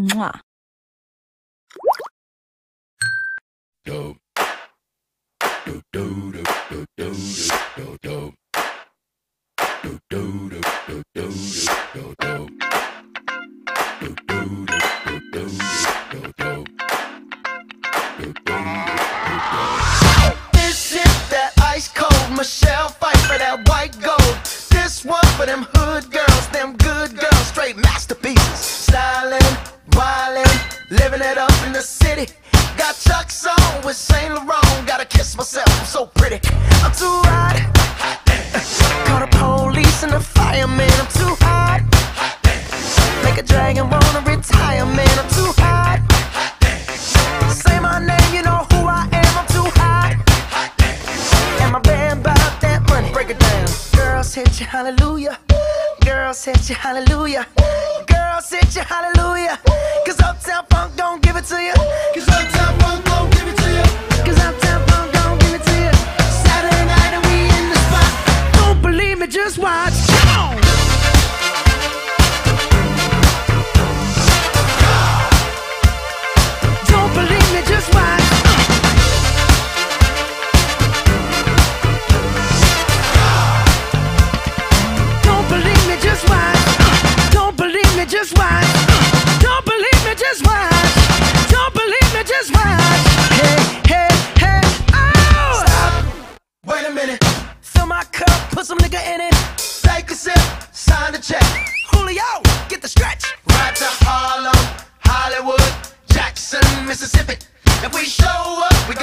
Mwah. This is that ice cold Michelle fight for that white gold. This one for them hood girls, them good girls, straight masterpieces. Living it up in the city. Got Chuck's on with Saint Laurent. Gotta kiss myself, I'm so pretty. I'm too hot. Call the police and the fireman. I'm too hot. Make a dragon wanna retire, man. I'm too hot. Say my name, you know who I am. I'm too hot. And my band bought that money. Break it down. Girls hit you, hallelujah. Girls hit you, hallelujah. Girls hit you, hallelujah.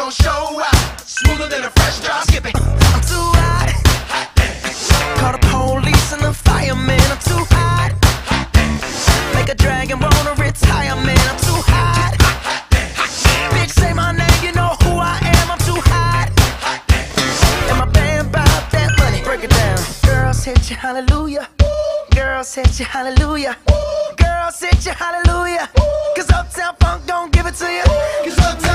Gon' show out. Smoother than a fresh drop skipping. I'm too hot. Call the police and the fireman. I'm too hot. Make a dragon wanna retire, man. I'm too hot. Bitch, say my name, you know who I am. I'm too hot. And my band bought that money. Break it down. Girls hit you, hallelujah. Girls hit you, hallelujah. Girls hit you, hallelujah. Cause Uptown Funk don't give it to you. Cause Uptown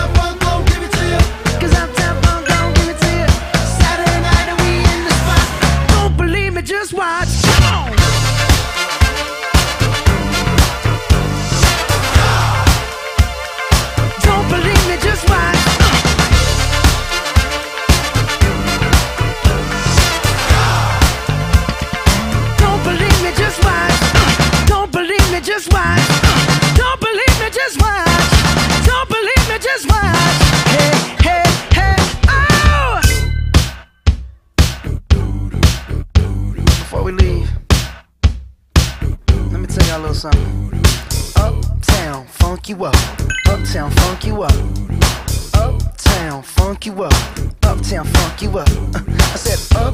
just watch. Don't believe me, just watch. Don't believe me, just watch. Hey, hey, hey, oh! Before we leave, let me tell y'all a little something. Uptown, funk you up. Uptown, funk you up. Uptown, funk you up. Uptown, funk you up. I said, Uptown.